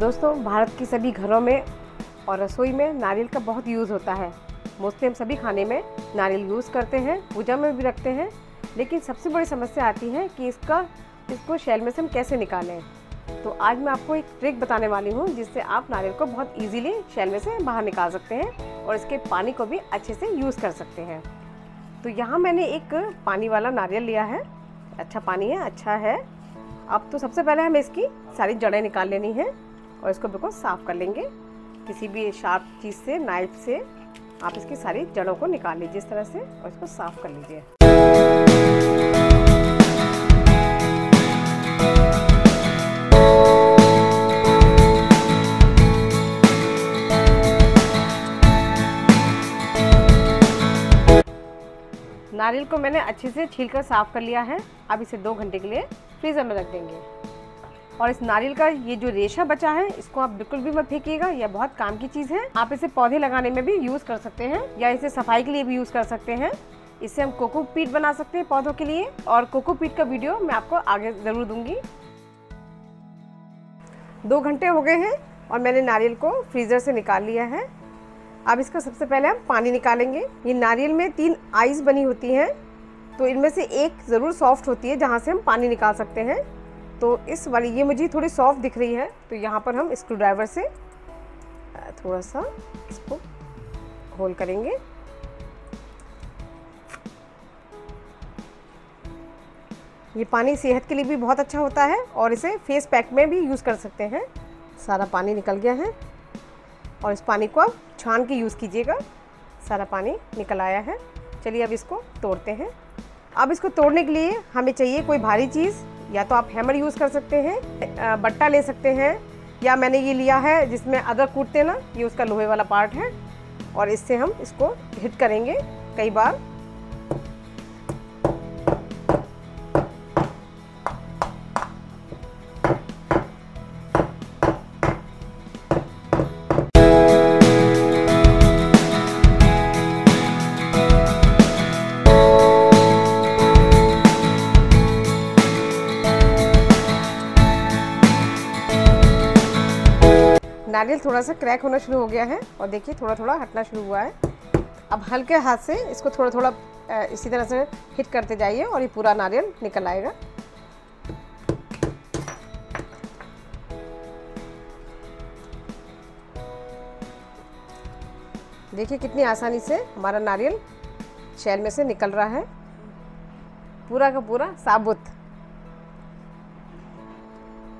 दोस्तों, भारत की सभी घरों में और रसोई में नारियल का बहुत यूज़ होता है। मोस्टली हम सभी खाने में नारियल यूज़ करते हैं, पूजा में भी रखते हैं। लेकिन सबसे बड़ी समस्या आती है कि इसका, इसको शैल में से हम कैसे निकालें? तो आज मैं आपको एक ट्रिक बताने वाली हूँ, जिससे आप नारियल को बहुत इजीली शैल में से बाहर निकाल सकते हैं और इसके पानी को भी अच्छे से यूज़ कर सकते हैं। तो यहाँ मैंने एक पानी वाला नारियल लिया है। अच्छा पानी है अच्छा है। अब तो सबसे पहले हमें इसकी सारी जड़ें निकाल लेनी है। और इसको बिल्कुल साफ़ कर लेंगे। किसी भी शार्प चीज़ से नाइफ से, आप इसकी सारी जड़ों को निकाल लीजिए इस तरह से और इसको साफ़ कर लीजिए। नारियल को मैंने अच्छे से छील कर साफ़ कर लिया है। अब इसे दो घंटे के लिए फ्रीज़र में रख देंगे। और इस नारियल का ये जो रेशा बचा है, इसको आप बिल्कुल भी मत फेंकिएगा, यह बहुत काम की चीज़ है। आप इसे पौधे लगाने में भी यूज़ कर सकते हैं, या इसे सफ़ाई के लिए भी यूज़ कर सकते हैं। इससे हम कोको पीट बना सकते हैं पौधों के लिए, और कोको पीट का वीडियो मैं आपको आगे ज़रूर दूँगी। दो घंटे हो गए हैं, और मैंने नारियल को फ्रीज़र से निकाल लिया है। अब इसका सबसे पहले हम पानी निकालेंगे। ये नारियल में तीन आइस बनी होती हैं तो इनमें से एक ज़रूर सॉफ्ट होती है, जहाँ से हम पानी निकाल सकते हैं। तो इस वाली, ये मुझे थोड़ी सॉफ्ट दिख रही है तो यहाँ पर हम स्क्रू ड्राइवर से थोड़ा सा इसको होल करेंगे। ये पानी सेहत के लिए भी बहुत अच्छा होता है और इसे फेस पैक में भी यूज़ कर सकते हैं। सारा पानी निकल गया है और इस पानी को आप छान के यूज़ कीजिएगा। सारा पानी निकल आया है। चलिए अब इसको तोड़ते हैं। अब इसको तोड़ने के लिए हमें चाहिए कोई भारी चीज़। या तो आप हैमर यूज़ कर सकते हैं बट्टा ले सकते हैं, या मैंने ये लिया है जिसमें अगर कूटते ना, ये उसका लोहे वाला पार्ट है, और इससे हम इसको हिट करेंगे कई बार। नारियल थोड़ा सा क्रैक होना शुरू हो गया है और देखिए थोड़ा थोड़ा हटना शुरू हुआ है। अब हल्के हाथ से इसको थोड़ा थोड़ा इसी तरह से हिट करते जाइए और ये पूरा नारियल निकल आएगा। देखिए कितनी आसानी से हमारा नारियल शैल में से निकल रहा है। पूरा का पूरा साबुत।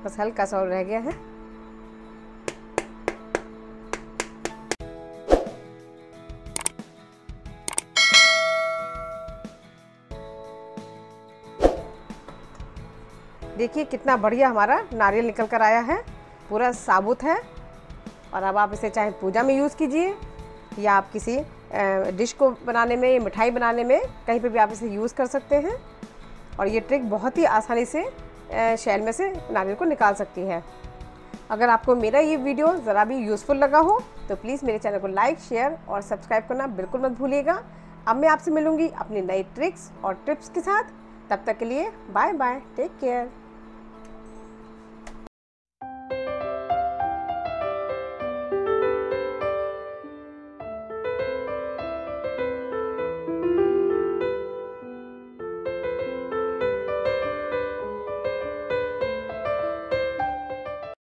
बस हल्का सा और रह गया है। देखिए कितना बढ़िया हमारा नारियल निकल कर आया है। पूरा साबुत है। और अब आप इसे चाहे पूजा में यूज़ कीजिए या आप किसी डिश को बनाने में या मिठाई बनाने में कहीं पे भी आप इसे यूज़ कर सकते हैं। और ये ट्रिक बहुत ही आसानी से शैल में से नारियल को निकाल सकती है। अगर आपको मेरा ये वीडियो ज़रा भी यूज़फुल लगा हो तो प्लीज़ मेरे चैनल को लाइक, शेयर और सब्सक्राइब करना बिल्कुल मत भूलिएगा। अब मैं आपसे मिलूँगी अपनी नई ट्रिक्स और टिप्स के साथ। तब तक के लिए बाय बाय टेक केयर।